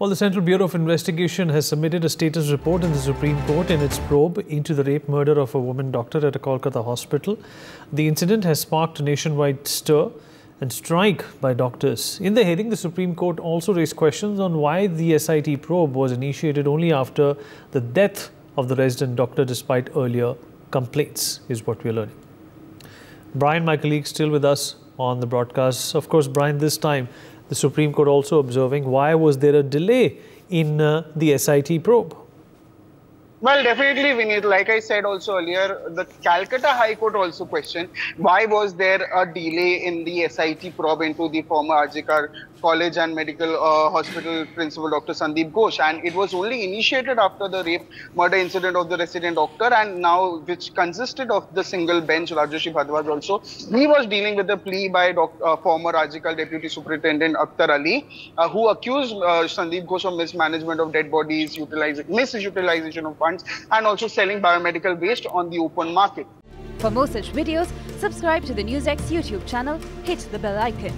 Well, the Central Bureau of Investigation has submitted a status report in the Supreme Court in its probe into the rape murder of a woman doctor at a Kolkata hospital. The incident has sparked a nationwide stir and strike by doctors. In the hearing, the Supreme Court also raised questions on why the SIT probe was initiated only after the death of the resident doctor despite earlier complaints, is what we're learning. Brian, my colleague, still with us on the broadcast. Of course, Brian, this time the Supreme Court also observing why was there a delay in uh, the SIT probe? Well, definitely, Vineet. Like I said also earlier, the Calcutta High Court also questioned why was there a delay in the SIT probe into the former RG Kar College and Medical uh, Hospital Principal Dr. Sandeep Ghosh, and it was only initiated after the rape murder incident of the resident doctor, and now which consisted of the single bench Rajarshi Bhardwaj also. He was dealing with a plea by uh, former RG Deputy Superintendent Akhtar Ali, uh, who accused uh, Sandeep Ghosh of mismanagement of dead bodies, misutilization of funds, and also selling biomedical waste on the open market. For more such videos, subscribe to the NewsX YouTube channel, hit the bell icon.